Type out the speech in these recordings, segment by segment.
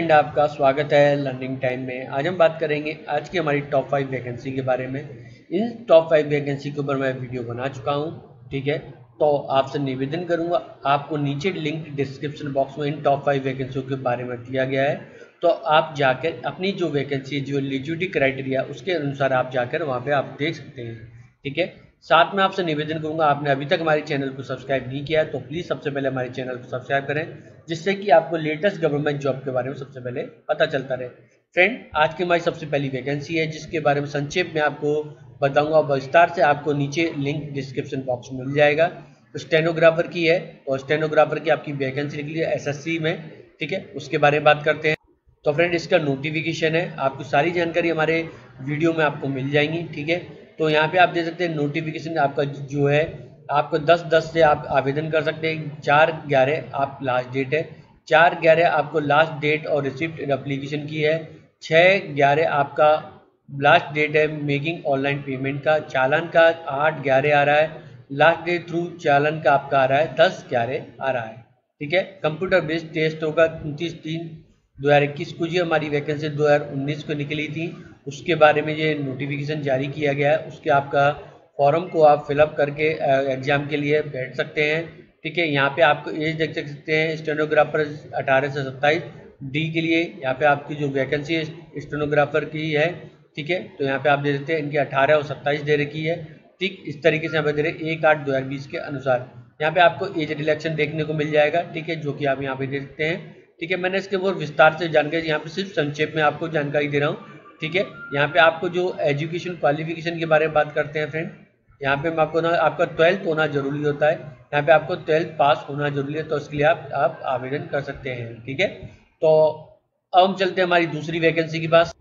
Friend आपका स्वागत है लर्निंग टाइम में। आज हम बात करेंगे आज की हमारी टॉप फाइव वैकेंसी के बारे में। इन टॉप फाइव वैकेंसी के ऊपर मैं वीडियो बना चुका हूँ, ठीक है? तो आपसे निवेदन करूँगा, आपको नीचे लिंक डिस्क्रिप्शन बॉक्स में इन टॉप फाइव वैकेंसियों के बारे में दिया गया है। तो आप जाकर अपनी जो वैकेंसी जो एलिजिबिलिटी क्राइटेरिया उसके अनुसार आप जाकर वहाँ पर आप देख सकते हैं, ठीक है? साथ में आपसे निवेदन करूँगा, आपने अभी तक हमारे चैनल को सब्सक्राइब नहीं किया है तो प्लीज़ सबसे पहले हमारे चैनल को सब्सक्राइब करें, जिससे कि आपको लेटेस्ट गवर्नमेंट जॉब के बारे में सबसे पहले पता चलता रहे। फ्रेंड आज की हमारी सबसे पहली वैकेंसी है, जिसके बारे में संक्षेप में आपको बताऊँगा विस्तार से आपको नीचे लिंक डिस्क्रिप्शन बॉक्स में मिल जाएगा। तो स्टेनोग्राफर की है, और स्टेनोग्राफर की आपकी वैकेंसी निकली है एस में, ठीक है? उसके बारे में बात करते हैं। तो फ्रेंड इसका नोटिफिकेशन है, आपको सारी जानकारी हमारे वीडियो में आपको मिल जाएँगी, ठीक है? तो यहाँ पे आप देख सकते हैं नोटिफिकेशन आपका जो है, आपको 10 10 से आप आवेदन कर सकते हैं। चार ग्यारह आप लास्ट डेट है। चार ग्यारह आपको लास्ट डेट और रिसिप्ट एप्लीकेशन की है। छः ग्यारह आपका लास्ट डेट है मेकिंग ऑनलाइन पेमेंट का। चालान का आठ ग्यारह आ रहा है। लास्ट डेट थ्रू चालान का आपका आ रहा है। दस ग्यारह आ रहा है। ठीक है? कंप्यूटर बेस्ड टेस्ट होगा। उनतीस तीन दो हज़ार इक्कीस को जी हमारी वैकेंसी दो हज़ार उन्नीस को निकली थी। उसके बारे में ये नोटिफिकेशन जारी किया गया है। उसके आपका फॉर्म को आप फिलअप करके एग्ज़ाम के लिए बैठ सकते हैं। ठीक है, यहाँ पे आपको एज देख सकते हैं स्टेनोग्राफर 18 से 27 डी के लिए यहाँ पे आपकी जो वैकेंसी है स्टेनोग्राफर की है। ठीक है तो यहाँ पे आप दे देते हैं, इनकी 18 और 27 दे रखी है। ठीक, इस तरीके से यहाँ पे दे रहे एक आठ दो हज़ार बीस के अनुसार। यहाँ पे आपको एज रिलेक्शन देखने को मिल जाएगा। ठीक है, जो कि आप यहाँ पे देख सकते हैं। ठीक है, मैंने इसके बहुत विस्तार से जानकारी, यहाँ पे सिर्फ़ संक्षेप में आपको जानकारी दे रहा हूँ। ठीक है? यहाँ पे आपको जो एजुकेशन क्वालिफिकेशन के बारे में बात करते हैं फ्रेंड यहाँ पे आपको ना, आपका ट्वेल्थ होना ज़रूरी होता है। यहाँ पे आपको ट्वेल्थ पास होना ज़रूरी है तो उसके लिए आप आप आवेदन कर सकते हैं, ठीक है? तो अब हम चलते हैं हमारी दूसरी वैकेंसी के पास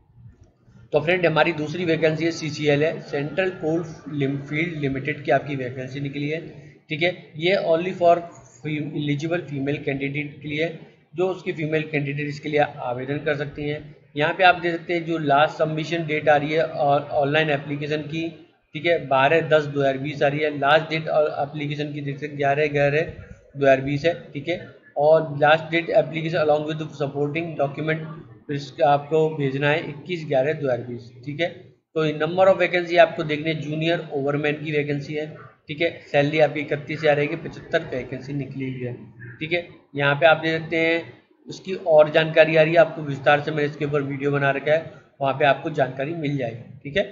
तो फ्रेंड हमारी दूसरी वैकेंसी है CCL है सेंट्रल कोल फ़ील्ड लिमिटेड की आपकी वैकेंसी निकली है, ठीक है? ये only for eligible female candidate के लिए जो उसकी फीमेल कैंडिडेट इसके लिए आवेदन कर सकती हैं। यहाँ पे आप देख सकते हैं जो लास्ट सबमिशन डेट आ रही है और ऑनलाइन एप्लीकेशन की, ठीक है, बारह दस दो हज़ार बीस आ रही है। लास्ट डेट और एप्लीकेशन की देख सकते ग्यारह ग्यारह दो हज़ार बीस है, ठीक है। और last date application along with supporting document इसका आपको भेजना है इक्कीस ग्यारह दो हज़ार बीस, ठीक है। तो नंबर ऑफ़ वैकेंसी आपको देखने जूनियर ओवरमैन की वैकेंसी है, ठीक है। सैलरी आपकी इकतीस हज़ार की पचहत्तर वैकेंसी निकली हुई है। ठीक है? यहाँ पे आप देख सकते हैं, उसकी और जानकारी आ रही है, आपको विस्तार से मैंने इसके ऊपर वीडियो बना रखा है, वहाँ पे आपको जानकारी मिल जाएगी, ठीक है?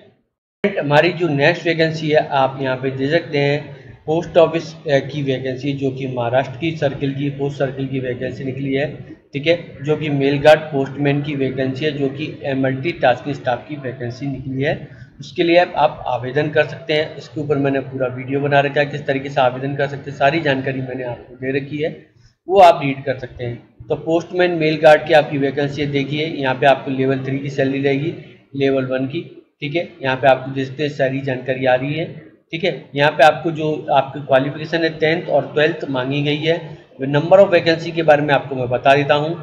हमारी जो नेक्स्ट वैकेंसी है, आप यहाँ पे दे सकते हैं पोस्ट ऑफ़िस की वैकेंसी जो कि महाराष्ट्र की सर्किल की पोस्ट सर्किल की वैकेंसी निकली है, ठीक है? जो कि मेल गार्ड पोस्टमैन की वैकेंसी है, जो कि मल्टी टास्किंग स्टाफ की वैकेंसी निकली है। उसके लिए आप आवेदन कर सकते हैं, इसके ऊपर मैंने पूरा वीडियो बना रखा है, किस तरीके से आवेदन कर सकते हैं, सारी जानकारी मैंने आपको दे रखी है। वो आप रीड कर सकते हैं। तो पोस्टमैन मेल गार्ड की आपकी वैकेंसी देखिए, यहाँ पे आपको लेवल थ्री की सैलरी रहेगी लेवल वन की, ठीक है? यहाँ पे आपको देखते सारी जानकारी आ रही है, ठीक है? यहाँ पे आपको जो आपकी क्वालिफिकेशन है टेंथ और ट्वेल्थ मांगी गई है। नंबर ऑफ़ वैकेंसी के बारे में आपको मैं बता देता हूँ।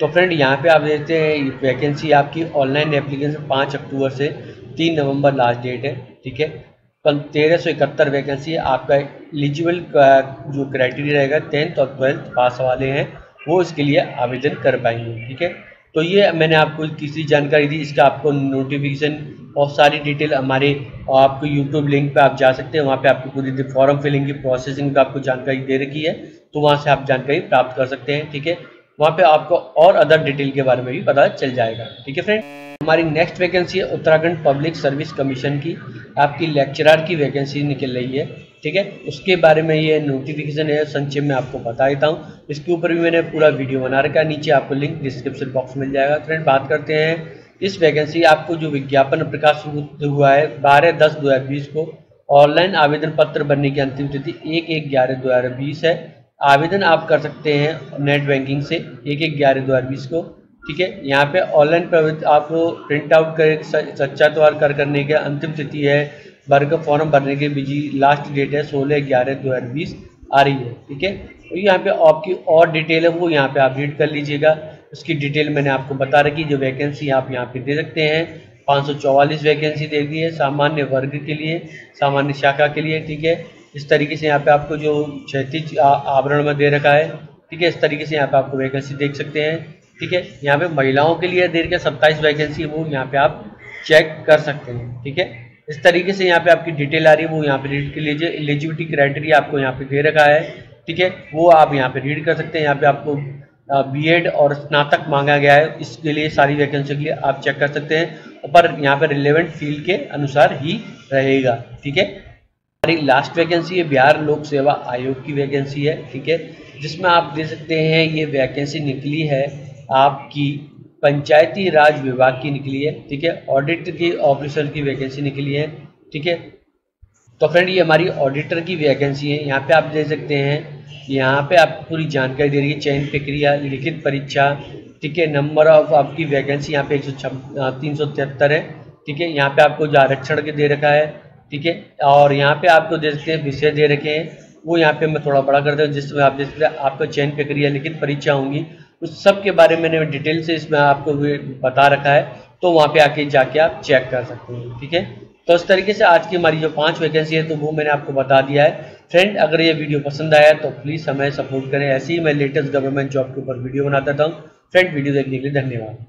तो फ्रेंड यहाँ पे आप देखते हैं वैकेंसी आपकी ऑनलाइन एप्लीकेशन पाँच अक्टूबर से तीन नवंबर लास्ट डेट है, ठीक है? तेरह सौ इकहत्तर वैकेंसी आपका एलिजिबल जो क्राइटेरिया रहेगा टेंथ और ट्वेल्थ पास वाले हैं, वो इसके लिए आवेदन कर पाएँगे, ठीक है? तो ये मैंने आपको तीसरी जानकारी दी। इसका आपको नोटिफिकेशन और सारी डिटेल हमारे, आपको यूट्यूब लिंक पे आप जा सकते हैं। वहाँ पे आपको पूरी फॉर्म फिलिंग की प्रोसेसिंग का आपको जानकारी दे रखी है। तो वहाँ से आप जानकारी प्राप्त कर सकते हैं, ठीक है? वहाँ पे आपको और अदर डिटेल के बारे में भी पता चल जाएगा, ठीक है फ्रेंड हमारी नेक्स्ट वैकेंसी है उत्तराखंड पब्लिक सर्विस कमीशन की। आपकी लेक्चरर की वैकेंसी निकल रही है, ठीक है? उसके बारे में ये नोटिफिकेशन है, संक्षेप में आपको बता देता हूँ। इसके ऊपर भी मैंने पूरा वीडियो बना रखा है, नीचे आपको लिंक डिस्क्रिप्शन बॉक्स मिल जाएगा। फ्रेंड, बात करते हैं। इस वैकेंसी आपको जो विज्ञापन प्रकाश हुआ है, बारह दस दो को, ऑनलाइन आवेदन पत्र भरने की अंतिम तिथि एक एक ग्यारह दो है। आवेदन आप कर सकते हैं नेट बैंकिंग से, एक एक ग्यारह दो को। ठीक है? यहाँ पे ऑनलाइन प्रवृत्ति आप प्रिंट आउट कर सच्चातवार कर करने के अंतिम तिथि है। वर्ग फॉर्म भरने के बिज़ी लास्ट डेट है, सोलह ग्यारह दो हज़ार बीस आ रही है, ठीक है? तो यहाँ पे आपकी और डिटेल है, वो यहाँ पे आप रीड कर लीजिएगा। उसकी डिटेल मैंने आपको बता रखी, जो वैकेंसी आप यहाँ पे दे सकते हैं। पाँच सौ चौवालीस वैकेंसी दे दी है, सामान्य वर्ग के लिए, सामान्य शाखा के लिए, ठीक है? इस तरीके से यहाँ पे आपको जो क्षैतिज आवरण में दे रखा है, ठीक है? इस तरीके से यहाँ पे आपको वैकेंसी देख सकते हैं। ठीक है? यहाँ पे महिलाओं के लिए देर के सत्ताईस वैकेंसी है वो यहाँ पे आप चेक कर सकते हैं, ठीक है? इस तरीके से यहाँ पे आपकी डिटेल आ रही है, वो यहाँ पे रीड कर लीजिए। एलिजिबिलिटी क्राइटेरिया आपको यहाँ पे दे रखा है, ठीक है? वो आप यहाँ पे रीड कर सकते हैं। यहाँ पे आपको बीएड और स्नातक मांगा गया है, इसके लिए सारी वैकेंसी के लिए आप चेक कर सकते हैं पर यहाँ पे रिलेवेंट फ़ील्ड के अनुसार ही रहेगा, ठीक है? हमारी लास्ट वैकेंसी है, बिहार लोक सेवा आयोग की वैकेंसी है, ठीक है? जिसमें आप देख सकते हैं, ये वैकेंसी निकली है आपकी पंचायती राज विभाग की निकली है, ठीक है? ऑडिट की ऑफिसर की वैकेंसी निकली है, ठीक है? तो फ्रेंड ये हमारी ऑडिटर की वैकेंसी है। यहाँ पे आप दे सकते हैं, यहाँ पे आप पूरी जानकारी दे रही है, चयन प्रक्रिया, लिखित परीक्षा, ठीक है? नंबर ऑफ़ आपकी वैकेंसी यहाँ पे एक सौ तीन सौ तिहत्तर है, ठीक है? यहाँ पे आपको जो आरक्षण के दे रखा है, ठीक है? और यहाँ पे आपको दे सकते हैं, विषय दे रखे हैं। वो यहाँ पे मैं थोड़ा बड़ा करता हूँ, जिसमें आप हैं, आपका चयन प्रक्रिया, लिखित परीक्षा होंगी। उस सब के बारे में मैंने डिटेल से इसमें आपको बता रखा है तो वहाँ पे आके जाके आप चेक कर सकते हैं, ठीक है? तो इस तरीके से आज की हमारी जो पाँच वैकेंसी है तो वो मैंने आपको बता दिया है। फ्रेंड अगर ये वीडियो पसंद आया तो प्लीज़ हमें सपोर्ट करें। ऐसे ही मैं लेटेस्ट गवर्नमेंट जॉब के ऊपर वीडियो बनाता था फ्रेंड वीडियो देखने के लिए धन्यवाद।